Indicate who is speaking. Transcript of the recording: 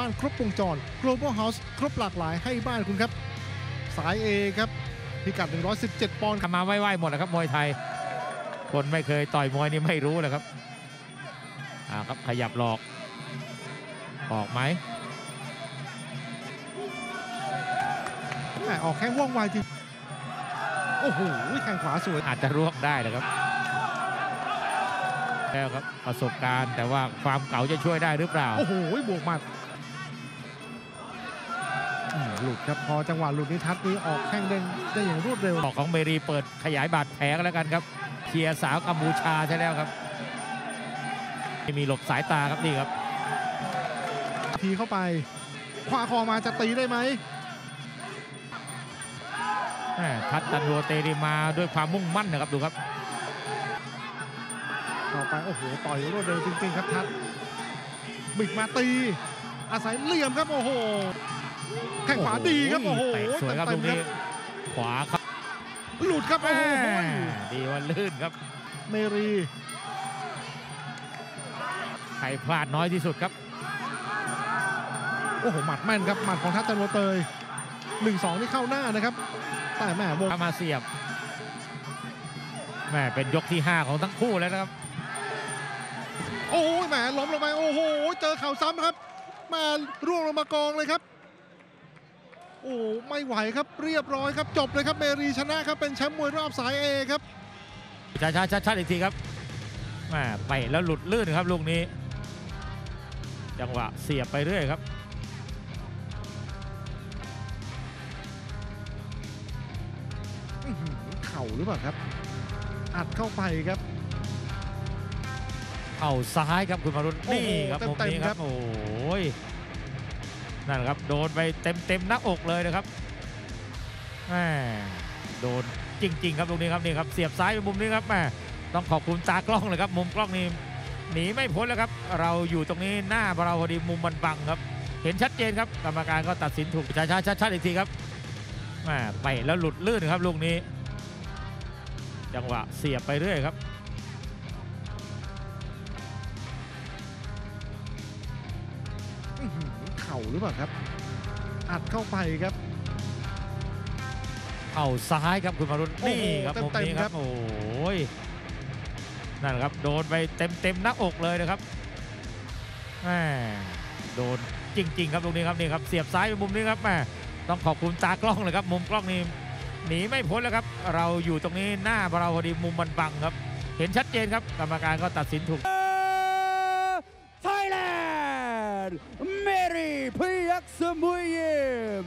Speaker 1: บ้านครบวงจร Global House ครบหลากหลายให้บ้านคุณครับ สาย A ครับพิกัด 117 ปอนด์
Speaker 2: ทำมาไหว้ๆหมดนะครับมวยไทย คนไม่เคยต่อยมวยนี่ไม่รู้เลยครับอ่าครับขยับหลอก ออกไหม
Speaker 1: แหม่ออกแข้งว่องไวจริงโอ้โหแข้งขวาสวย
Speaker 2: อาจจะร่วงได้นะครับแล้วครับประสบการณ์แต่ว่าความเก่าจะช่วยได้หรือเปล่า
Speaker 1: โอ้โหบวกหมัดอืม หลุดครับพอจังหวะหลุดนิทัศน์นี้ออกแข้งเด้งได้อย่างรวดเร็ว
Speaker 2: ออกของเมรีเปิดขยายบาดแผลกันแล้วกันครับเชียร์สาวกัมพูชาใช่แล้วครับไม่มีหลบสายตาครับนี่ครับ
Speaker 1: ทีเข้าไปขวาคอมาจะตีได้ไหม
Speaker 2: แม่ทัดตันโรเตรีมาด้วยความมุ่งมั่นนะครับดูครับ
Speaker 1: ต่อไปโอ้โหต่อยรวดเร็วจริงๆครับทัศน์บิดมาตี อาศัยเหลี่ยมครับโอ้โห แข้งขวาดีครับ โอ้โห
Speaker 2: เตะสวยครับ
Speaker 1: เต็
Speaker 2: ลู
Speaker 1: ม
Speaker 2: ก
Speaker 1: ๆค
Speaker 2: นี้
Speaker 1: รับ
Speaker 2: ขวาครับ
Speaker 1: หลุดครับโอ้โห
Speaker 2: แม่ดีวันลื่นครับ
Speaker 1: เมรี
Speaker 2: ใครพลาดน้อยที่สุดครับ
Speaker 1: โอ้โห หมัดแม่นครับ หมัดของทัศน์จันโวเตยหนึ่งสองนี่เข้าหน้านะครับ แต่แม่วง
Speaker 2: เข้ามาเสียบแม่เป็นยกที่ 5 ของทั้งคู่แล้วนะครับ
Speaker 1: โอ้ยแหมล้มลงไป โอ้โห เจอเข่าซ้ำครับแมาร่วงลงมากองเลยครับ โอ้ไม่ไหวครับเรียบร้อยครับจบเลยครับเมรีชนะครับเป็นแชมป์มวยรอบสายเอครับ
Speaker 2: ช้าช้าชัดชัดอีกทีครับแม่ไปแล้วหลุดลื่นครับลูกนี้ จังหวะเสียบไปเรื่อยครับ
Speaker 1: อื้อหือเข่าหรือเปล่าครับ อัดเข้าไปครับ
Speaker 2: เข่าซ้ายครับคุณมารุน
Speaker 1: โอ้โห
Speaker 2: นี่ครับมุม
Speaker 1: เต็มๆ
Speaker 2: นี้ค
Speaker 1: ครั
Speaker 2: รับบโอ้ย นั่นครับโดนไปเต็มเต็มหน้าอกเลยนะครับแหมโดนจริง ๆ ครับตรงนี้ครับนี่ครับเสียบซ้ายไปมุมนี้ครับแหมต้องขอบคุณตากล้องเลยครับมุมกล้องนี้หนีไม่พ้นแล้วครับ เราอยู่ตรงนี้หน้าเราพอดีมุมมันบังครับ เห็นชัดเจนครับกรรมการก็ตัดสินถูกช้าช้าชัดชัดอีกทีครับแหมไปแล้วหลุดลื่นครับลูกนี้ จังหวะเสียบไปเรื่อยครับ
Speaker 1: ข่าหรือเปล่าครับ อัดเข้าไปครับ
Speaker 2: เข่าซ้ายครับคุณมารุน
Speaker 1: โอ้โห
Speaker 2: นี่ครับมุม
Speaker 1: เต็มๆ
Speaker 2: นี้ค
Speaker 1: ครั
Speaker 2: รับบโอ้ยนั่นครับ โดนไปเต็มเต็มๆหน้าอกเลยนะครับแหมโดนจริง ๆ ครับตรงนี้ครับนี่ครับเสียบซ้ายไปมุมนี้ครับแหมต้องขอบคุณตากล้องเลยครับ มุมกล้องนี้หนีไม่พ้นแล้วครับ เราอยู่ตรงนี้หน้าเราพอดีมุมมันบังครับ เห็นชัดเจนครับกรรมการก็ตัดสินถูก
Speaker 3: Thailand Mary พยักสมุย ยิม